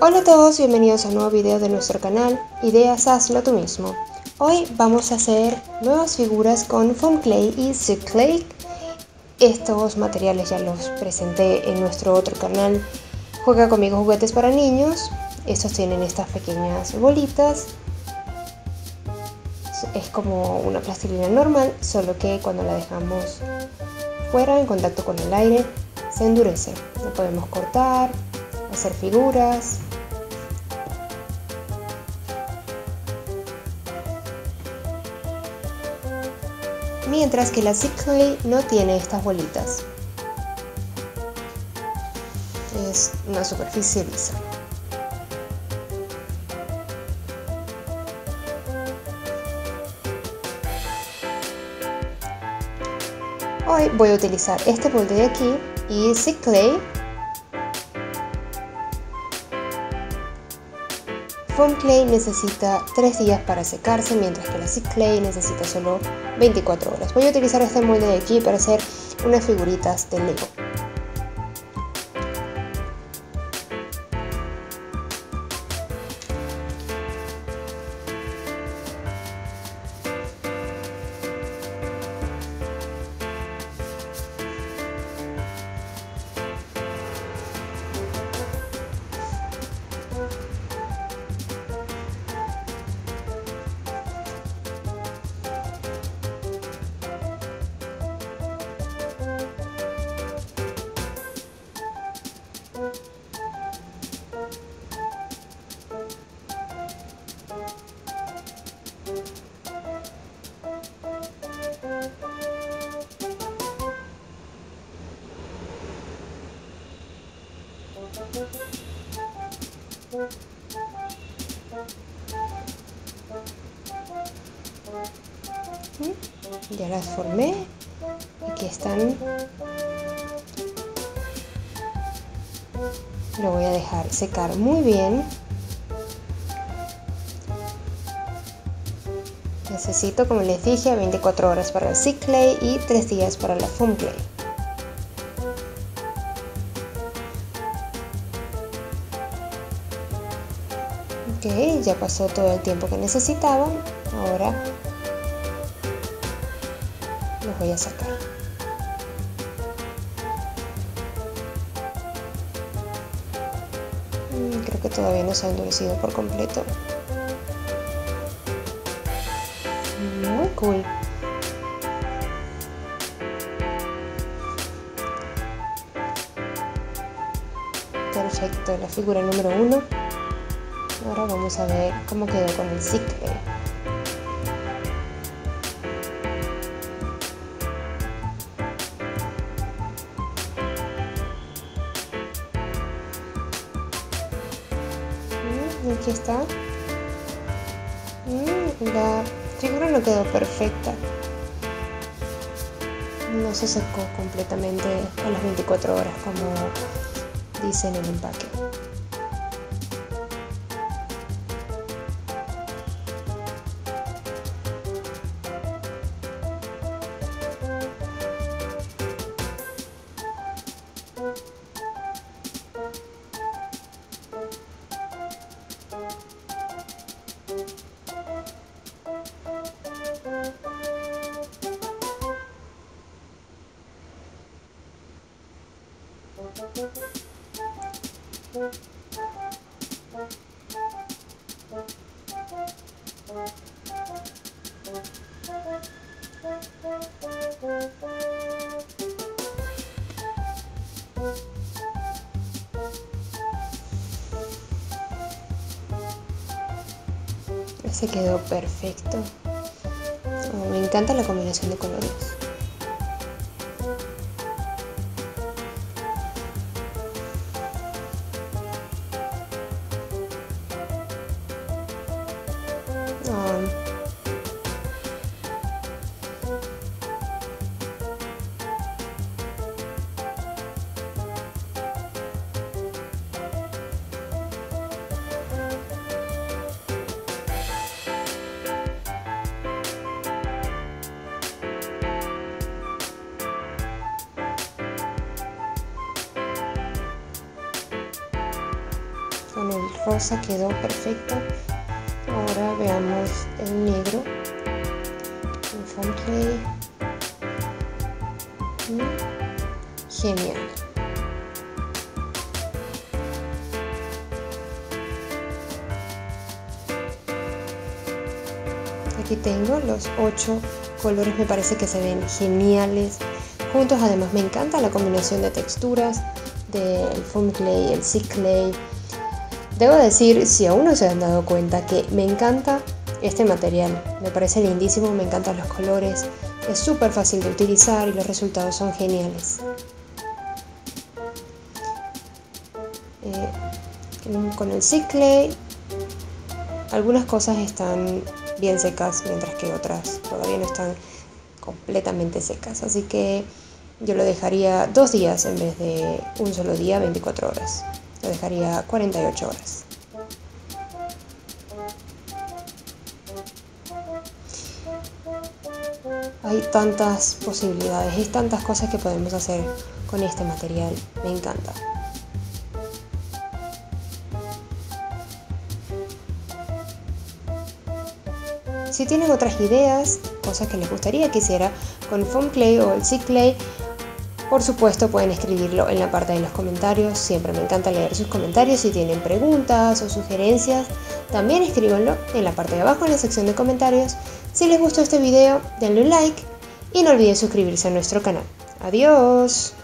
Hola a todos, bienvenidos a un nuevo video de nuestro canal Ideas Hazlo tú mismo. Hoy vamos a hacer nuevas figuras con foam clay y zip clay. Estos materiales ya los presenté en nuestro otro canal Juega conmigo juguetes para niños. Estos tienen estas pequeñas bolitas. Es como una plastilina normal, solo que cuando la dejamos fuera en contacto con el aire se endurece. Lo podemos cortar, hacer figuras. Mientras que la Clay no tiene estas bolitas. Es una superficie lisa. Hoy voy a utilizar este molde de aquí y Zip Clay Foam Clay necesita 3 días para secarse, mientras que la Zip Clay necesita solo 24 horas. Voy a utilizar este molde de aquí para hacer unas figuritas de Lego. Ya las formé. Aquí están. Lo voy a dejar secar muy bien. Necesito, como les dije, 24 horas para el Zip Clay y 3 días para la Foam Clay. Ya pasó todo el tiempo que necesitaba. Ahora los voy a sacar. Mm, creo que todavía no se ha endurecido por completo. Muy cool. Perfecto, la figura número uno. Ahora vamos a ver cómo quedó con el cicle. aquí está. Mm, la figura no quedó perfecta. No se secó completamente a las 24 horas como dice en el empaque. Se quedó perfecto. Me encanta la combinación de colores. Rosa quedó perfecto. Ahora veamos el negro. Foam clay. Genial. Aquí tengo los ocho colores, me parece que se ven geniales juntos. Además me encanta la combinación de texturas del foam clay, el sea clay. Debo decir, si aún no se han dado cuenta, que me encanta este material. Me parece lindísimo, me encantan los colores. Es súper fácil de utilizar y los resultados son geniales. Eh, con el clay algunas cosas están bien secas mientras que otras todavía no están completamente secas así que yo lo dejaría dos días en vez de un solo día 24 horas dejaría 48 horas. Hay tantas posibilidades hay tantas cosas que podemos hacer con este material me encanta. Si tienen otras ideas, cosas que les gustaría que hiciera con foam clay o el sea clay, por supuesto pueden escribirlo en la parte de los comentarios. Siempre me encanta leer sus comentarios. Si tienen preguntas o sugerencias, también escríbanlo en la parte de abajo en la sección de comentarios. Si les gustó este video, denle un like y no olviden suscribirse a nuestro canal. Adiós.